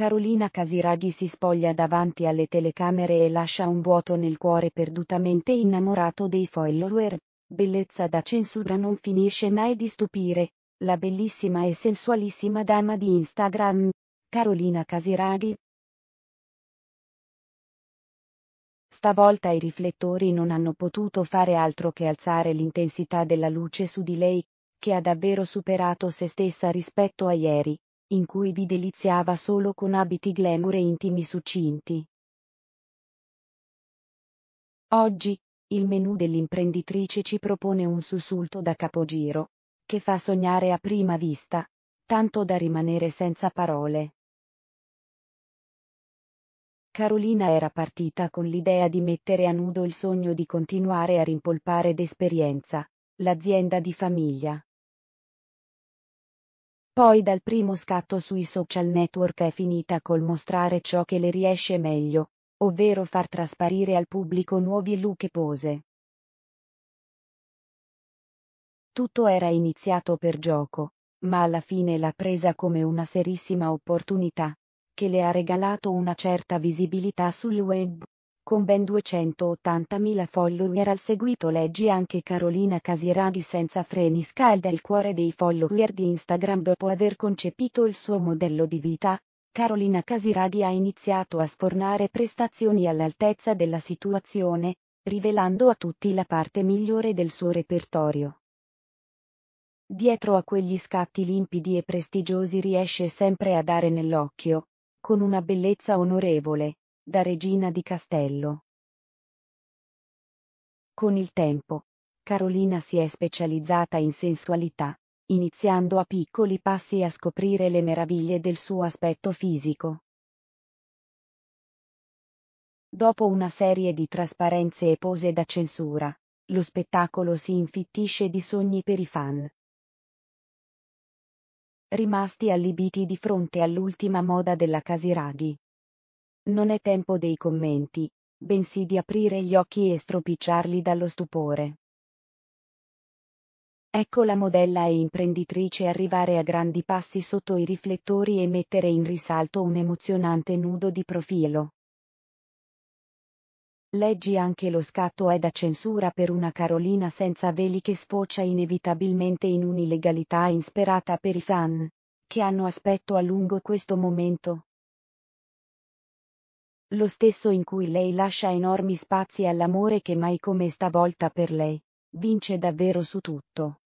Carolina Casiraghi si spoglia davanti alle telecamere e lascia un vuoto nel cuore perdutamente innamorato dei follower. Bellezza da censura non finisce mai di stupire. La bellissima e sensualissima dama di Instagram, Carolina Casiraghi. Stavolta i riflettori non hanno potuto fare altro che alzare l'intensità della luce su di lei, che ha davvero superato se stessa rispetto a ieri in cui vi deliziava solo con abiti glamour e intimi succinti. Oggi, il menù dell'imprenditrice ci propone un sussulto da capogiro, che fa sognare a prima vista, tanto da rimanere senza parole. Carolina era partita con l'idea di mettere a nudo il sogno di continuare a rimpolpare d'esperienza, l'azienda di famiglia. Poi dal primo scatto sui social network è finita col mostrare ciò che le riesce meglio, ovvero far trasparire al pubblico nuovi look e pose. Tutto era iniziato per gioco, ma alla fine l'ha presa come una serissima opportunità, che le ha regalato una certa visibilità sul web, con ben 280.000 follower al seguito leggi anche Carolina Casiraghi senza freni scalda il cuore dei follower di Instagram dopo aver concepito il suo modello di vita. Carolina Casiraghi ha iniziato a sfornare prestazioni all'altezza della situazione, rivelando a tutti la parte migliore del suo repertorio. Dietro a quegli scatti limpidi e prestigiosi riesce sempre a dare nell'occhio, con una bellezza onorevole, da regina di castello. Con il tempo, Carolina si è specializzata in sensualità, iniziando a piccoli passi a scoprire le meraviglie del suo aspetto fisico. Dopo una serie di trasparenze e pose da censura, lo spettacolo si infittisce di sogni per i fan. Rimasti allibiti di fronte all'ultima moda della Casiraghi, non è tempo dei commenti, bensì di aprire gli occhi e stropicciarli dallo stupore. Ecco la modella e imprenditrice arrivare a grandi passi sotto i riflettori e mettere in risalto un emozionante nudo di profilo. Leggi anche lo scatto è da censura per una Carolina senza veli che sfocia inevitabilmente in un'illegalità insperata per i fan, che hanno aspetto a lungo questo momento lo stesso in cui lei lascia enormi spazi all'amore che mai come stavolta per lei, vince davvero su tutto.